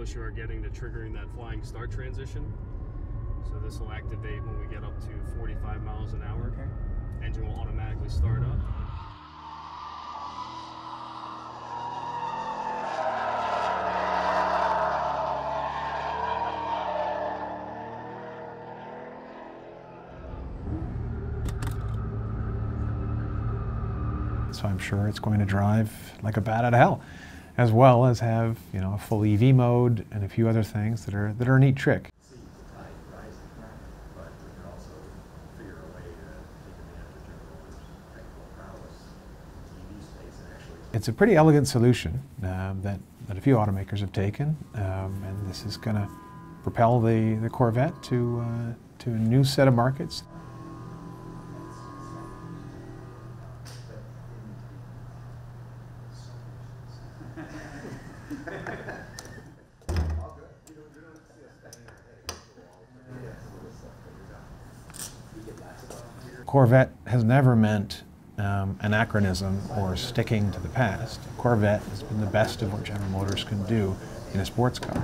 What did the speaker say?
close you are getting to triggering that flying start transition. So this will activate when we get up to 45 miles an hour. Okay. Engine will automatically start up. So I'm sure it's going to drive like a bat out of hell, as well as have you know a full EV mode and a few other things that are that are a neat trick. It's a pretty elegant solution um, that, that a few automakers have taken, um, and this is going to propel the, the Corvette to, uh, to a new set of markets. Corvette has never meant um, anachronism or sticking to the past. Corvette has been the best of what General Motors can do in a sports car.